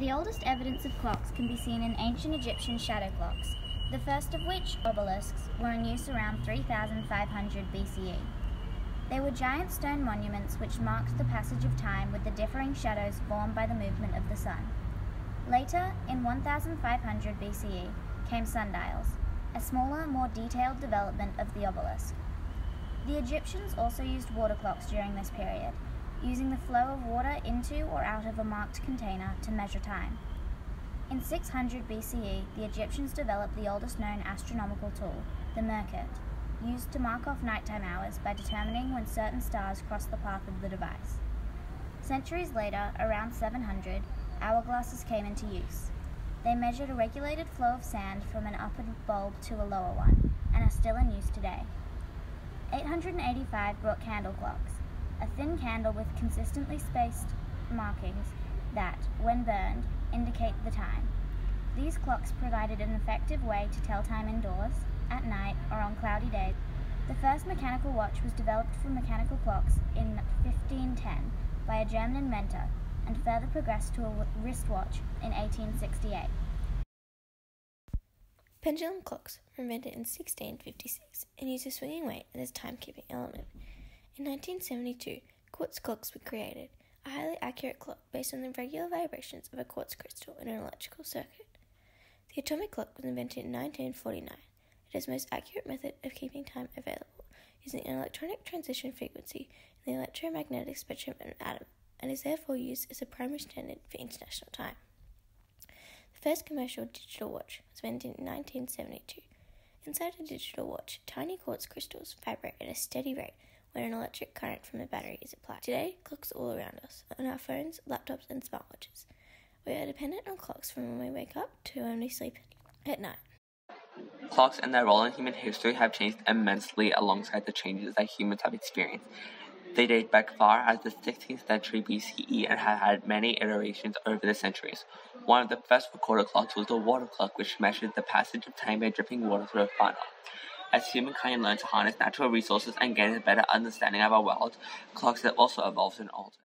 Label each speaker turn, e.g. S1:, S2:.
S1: The oldest evidence of clocks can be seen in ancient Egyptian shadow clocks, the first of which, obelisks, were in use around 3500 BCE. They were giant stone monuments which marked the passage of time with the differing shadows formed by the movement of the sun. Later, in 1500 BCE, came sundials, a smaller, more detailed development of the obelisk. The Egyptians also used water clocks during this period, using the flow of water into or out of a marked container to measure time. In 600 BCE, the Egyptians developed the oldest known astronomical tool, the Merkhet, used to mark off nighttime hours by determining when certain stars crossed the path of the device. Centuries later, around 700, hourglasses came into use. They measured a regulated flow of sand from an upper bulb to a lower one, and are still in use today. 885 brought candle clocks, a thin candle with consistently spaced markings that, when burned, indicate the time. These clocks provided an effective way to tell time indoors, at night, or on cloudy days. The first mechanical watch was developed for mechanical clocks in 1510 by a German inventor and further progressed to a wristwatch in 1868.
S2: Pendulum clocks were invented in 1656 and use a swinging weight as timekeeping element. In 1972, quartz clocks were created, a highly accurate clock based on the regular vibrations of a quartz crystal in an electrical circuit. The atomic clock was invented in 1949. It is the most accurate method of keeping time available, using an electronic transition frequency in the electromagnetic spectrum of an atom, and is therefore used as a primary standard for international time. The first commercial digital watch was invented in 1972. Inside a digital watch, tiny quartz crystals vibrate at a steady rate when an electric current from a battery is applied. Today, clocks are all around us, on our phones, laptops, and smartwatches. We are dependent on clocks from when we wake up to when we sleep at night.
S3: Clocks and their role in human history have changed immensely alongside the changes that humans have experienced. They date back far as the 16th century BCE and have had many iterations over the centuries. One of the first recorded clocks was the water clock, which measured the passage of time by dripping water through a funnel. As humankind learned to harness natural resources and gain a better understanding of our world, clocks have also evolved and altered.